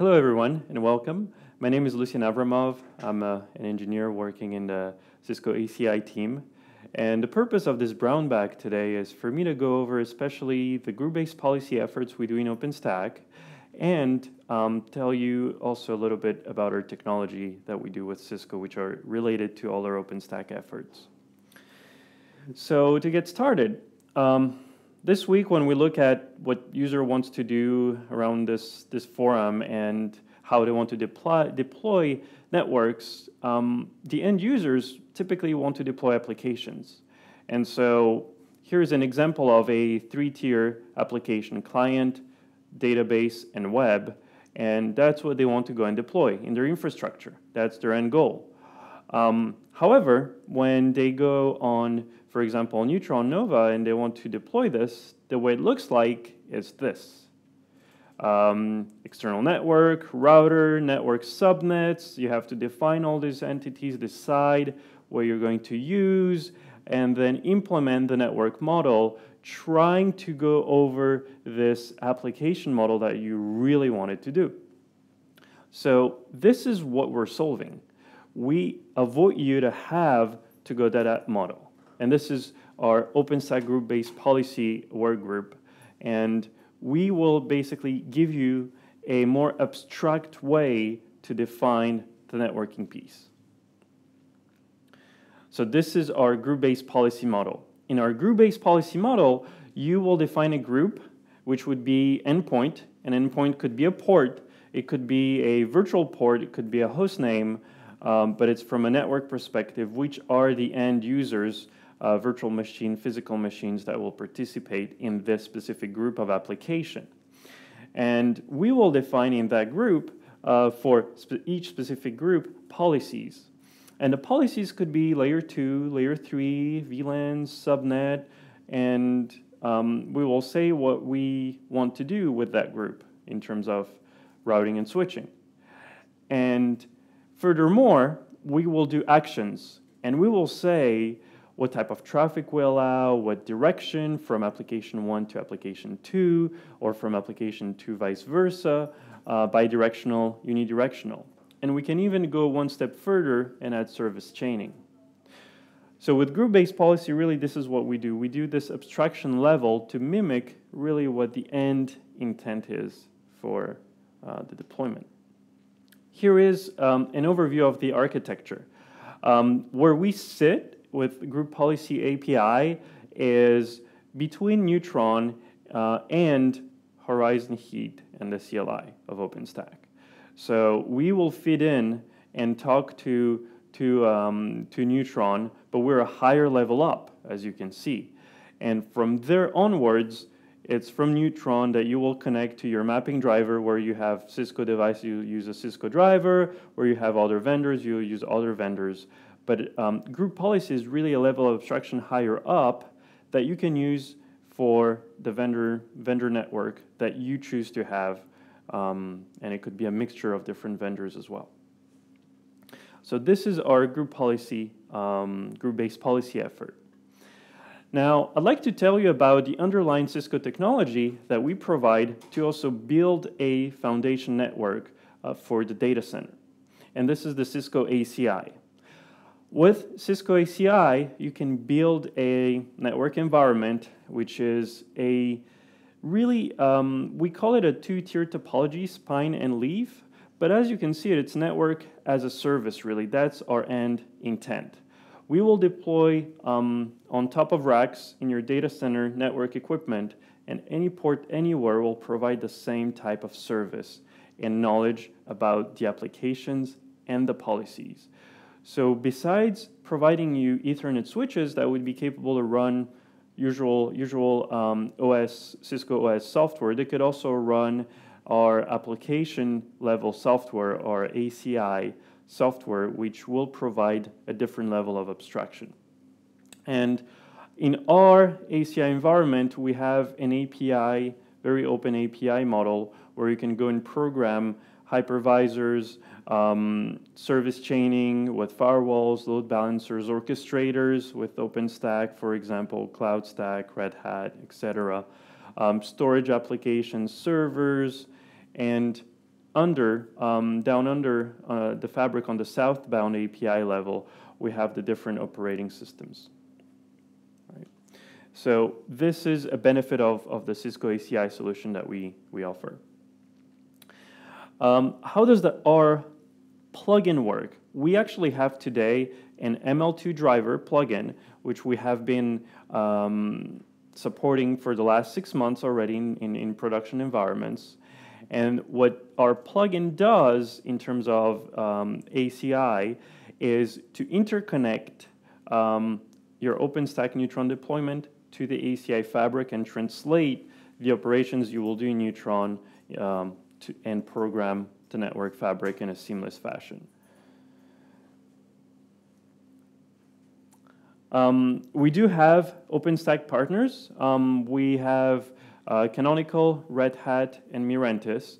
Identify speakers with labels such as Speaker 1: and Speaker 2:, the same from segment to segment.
Speaker 1: Hello, everyone, and welcome. My name is Lucien Avramov. I'm uh, an engineer working in the Cisco ACI team. And the purpose of this brown bag today is for me to go over especially the group-based policy efforts we do in OpenStack and um, tell you also a little bit about our technology that we do with Cisco, which are related to all our OpenStack efforts. So to get started, um, this week when we look at what user wants to do around this, this forum and how they want to deploy, deploy networks, um, the end users typically want to deploy applications. And so here's an example of a three-tier application, client, database, and web. And that's what they want to go and deploy in their infrastructure. That's their end goal. Um, however, when they go on, for example, Neutron Nova and they want to deploy this, the way it looks like is this. Um, external network, router, network subnets. You have to define all these entities, decide what you're going to use, and then implement the network model, trying to go over this application model that you really wanted to do. So this is what we're solving we avoid you to have to go to that model. And this is our OpenStack group-based policy work group. And we will basically give you a more abstract way to define the networking piece. So this is our group-based policy model. In our group-based policy model, you will define a group, which would be endpoint. An endpoint could be a port, it could be a virtual port, it could be a host name, um, but it's from a network perspective, which are the end users, uh, virtual machine, physical machines that will participate in this specific group of application. And we will define in that group uh, for each specific group policies. And the policies could be layer 2, layer 3, VLANs, subnet, and um, we will say what we want to do with that group in terms of routing and switching. And Furthermore, we will do actions and we will say what type of traffic we allow, what direction from application 1 to application 2, or from application 2 vice versa, uh, bidirectional, unidirectional. And we can even go one step further and add service chaining. So with group-based policy, really this is what we do. We do this abstraction level to mimic really what the end intent is for uh, the deployment. Here is um, an overview of the architecture. Um, where we sit with Group Policy API is between Neutron uh, and Horizon Heat and the CLI of OpenStack. So we will fit in and talk to, to, um, to Neutron, but we're a higher level up, as you can see. And from there onwards, it's from Neutron that you will connect to your mapping driver where you have Cisco device, you use a Cisco driver, where you have other vendors, you use other vendors. But um, group policy is really a level of abstraction higher up that you can use for the vendor, vendor network that you choose to have. Um, and it could be a mixture of different vendors as well. So this is our group policy, um, group-based policy effort. Now, I'd like to tell you about the underlying Cisco technology that we provide to also build a foundation network uh, for the data center. And this is the Cisco ACI. With Cisco ACI, you can build a network environment, which is a really, um, we call it a two-tier topology, spine and leaf. But as you can see, it's network as a service, really. That's our end intent we will deploy um, on top of racks in your data center network equipment, and any port anywhere will provide the same type of service and knowledge about the applications and the policies. So besides providing you Ethernet switches that would be capable to run usual, usual um, OS, Cisco OS software, they could also run our application level software or ACI software which will provide a different level of abstraction. And in our ACI environment, we have an API, very open API model where you can go and program hypervisors, um, service chaining with firewalls, load balancers, orchestrators with OpenStack, for example, CloudStack, Red Hat, etc. Um, storage applications, servers, and under, um, down under uh, the fabric on the southbound API level, we have the different operating systems. Right. So this is a benefit of, of the Cisco ACI solution that we, we offer. Um, how does the R plugin work? We actually have today an ML2 driver plugin, which we have been um, supporting for the last six months already in, in, in, production environments. And what our plugin does in terms of um, ACI is to interconnect um, your OpenStack Neutron deployment to the ACI fabric and translate the operations you will do in Neutron um, to, and program the network fabric in a seamless fashion. Um, we do have OpenStack partners. Um, we have uh, Canonical, Red Hat, and Mirantis,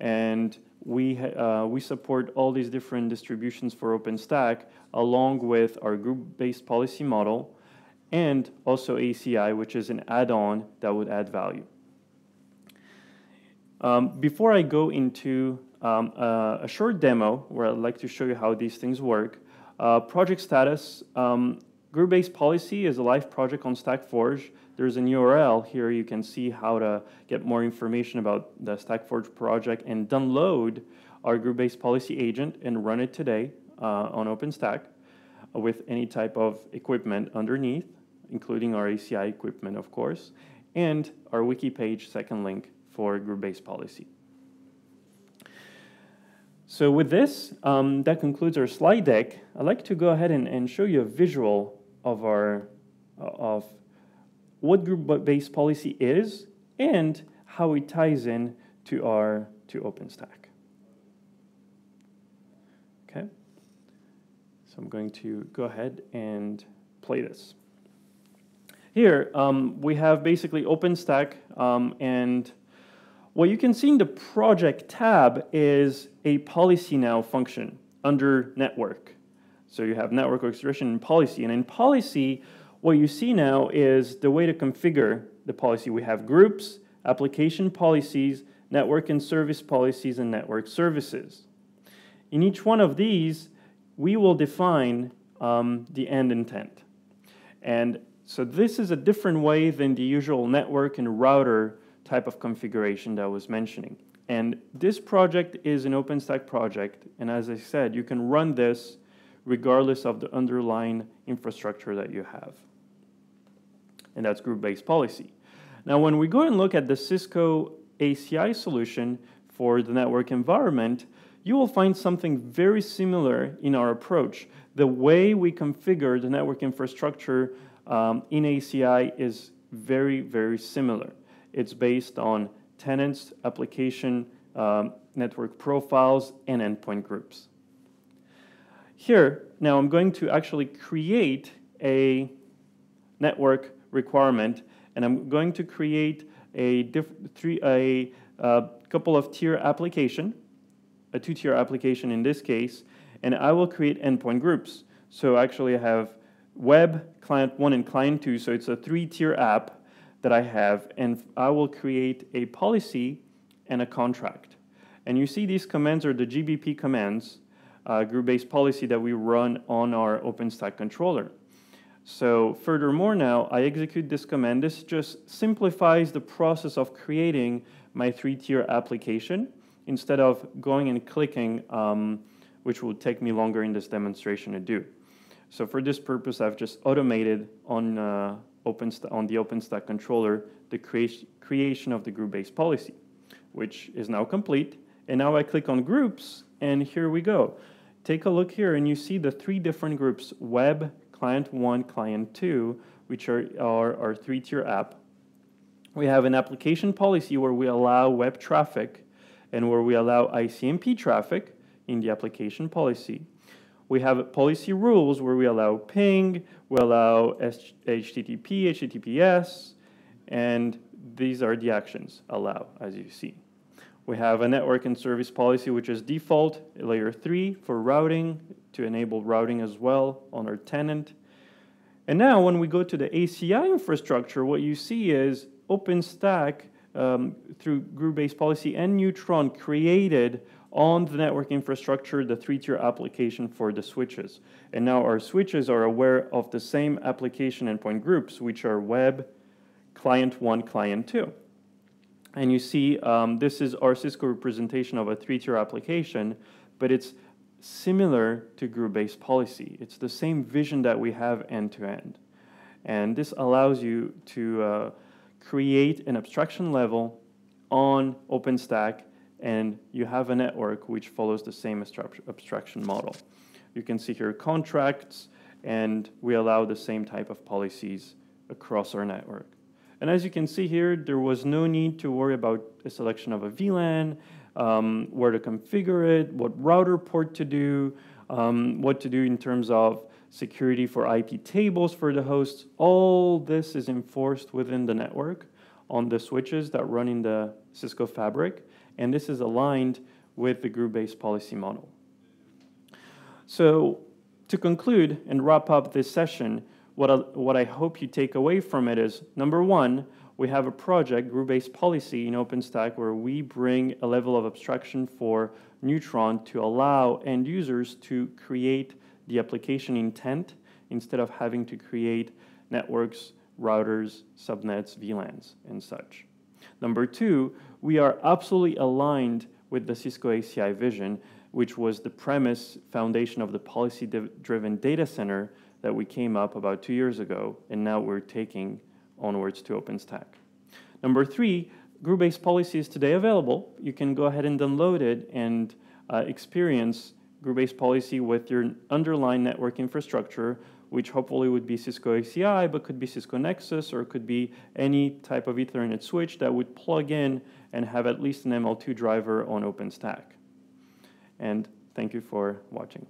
Speaker 1: and we, uh, we support all these different distributions for OpenStack along with our group-based policy model and also ACI, which is an add-on that would add value. Um, before I go into um, uh, a short demo where I'd like to show you how these things work, uh, project status, um, Group-based policy is a live project on StackForge. There's an URL here. You can see how to get more information about the StackForge project and download our group-based policy agent and run it today uh, on OpenStack with any type of equipment underneath, including our ACI equipment, of course, and our wiki page second link for group-based policy. So with this, um, that concludes our slide deck. I'd like to go ahead and, and show you a visual of our of what group-based policy is and how it ties in to our to OpenStack. Okay, so I'm going to go ahead and play this. Here um, we have basically OpenStack um, and what you can see in the project tab is a policy now function under network. So you have network orchestration and policy. And in policy, what you see now is the way to configure the policy. We have groups, application policies, network and service policies, and network services. In each one of these, we will define um, the end intent. And so this is a different way than the usual network and router type of configuration that I was mentioning. And this project is an OpenStack project. And as I said, you can run this regardless of the underlying infrastructure that you have. And that's group-based policy. Now, when we go and look at the Cisco ACI solution for the network environment, you will find something very similar in our approach. The way we configure the network infrastructure um, in ACI is very, very similar. It's based on tenants, application, um, network profiles, and endpoint groups. Here, now I'm going to actually create a network requirement, and I'm going to create a, three, a, a couple of tier application, a two-tier application in this case, and I will create endpoint groups. So actually I have web, client one, and client two, so it's a three-tier app that I have, and I will create a policy and a contract. And you see these commands are the GBP commands, uh, group-based policy that we run on our OpenStack controller. So furthermore now, I execute this command. This just simplifies the process of creating my three-tier application instead of going and clicking, um, which will take me longer in this demonstration to do. So for this purpose, I've just automated on, uh, OpenStack, on the OpenStack controller the crea creation of the group-based policy, which is now complete. And now I click on groups, and here we go. Take a look here, and you see the three different groups, web, client one, client two, which are our, three-tier app. We have an application policy where we allow web traffic and where we allow ICMP traffic in the application policy. We have policy rules where we allow ping, we allow HTTP, HTTPS, and these are the actions allow, as you see. We have a network and service policy, which is default, layer three for routing to enable routing as well on our tenant. And now when we go to the ACI infrastructure, what you see is OpenStack um, through group-based policy and Neutron created on the network infrastructure the three-tier application for the switches. And now our switches are aware of the same application endpoint groups, which are web, client one, client two. And you see um, this is our Cisco representation of a three-tier application, but it's similar to group-based policy. It's the same vision that we have end-to-end. -end. And this allows you to uh, create an abstraction level on OpenStack and you have a network which follows the same abstraction model. You can see here contracts and we allow the same type of policies across our network. And as you can see here, there was no need to worry about a selection of a VLAN, um, where to configure it, what router port to do, um, what to do in terms of security for IP tables for the hosts. All this is enforced within the network on the switches that run in the Cisco fabric, and this is aligned with the group-based policy model. So to conclude and wrap up this session, what I, what I hope you take away from it is, number one, we have a project, group-based policy in OpenStack, where we bring a level of abstraction for Neutron to allow end users to create the application intent instead of having to create networks, routers, subnets, VLANs, and such. Number two, we are absolutely aligned with the Cisco ACI vision, which was the premise foundation of the policy-driven data center that we came up about two years ago, and now we're taking onwards to OpenStack. Number three, group-based policy is today available. You can go ahead and download it and uh, experience group-based policy with your underlying network infrastructure, which hopefully would be Cisco ACI, but could be Cisco Nexus, or could be any type of Ethernet switch that would plug in and have at least an ML2 driver on OpenStack. And thank you for watching.